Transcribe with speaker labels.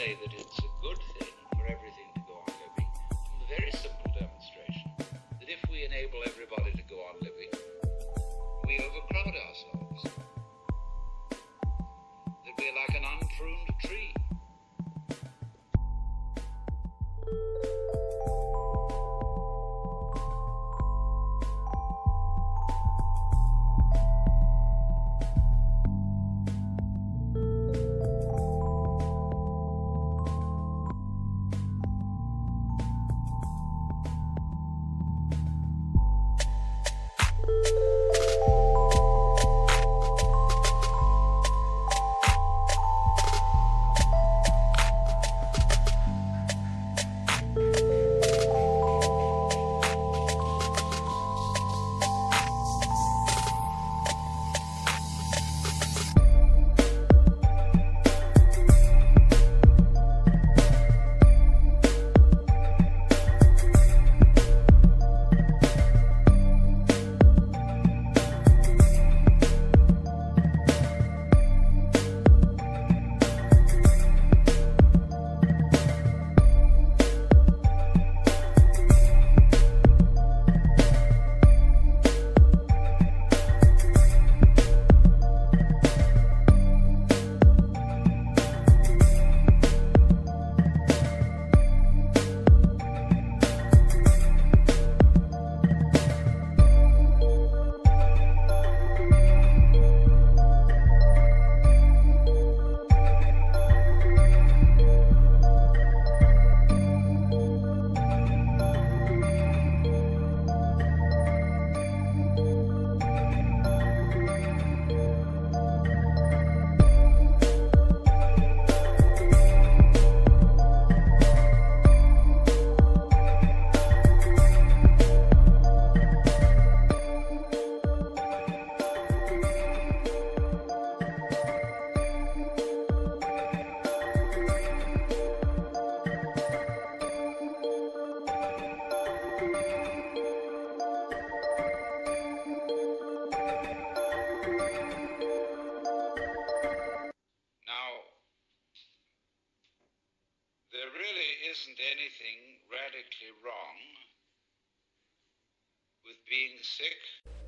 Speaker 1: say that it's there really isn't anything radically wrong with being sick.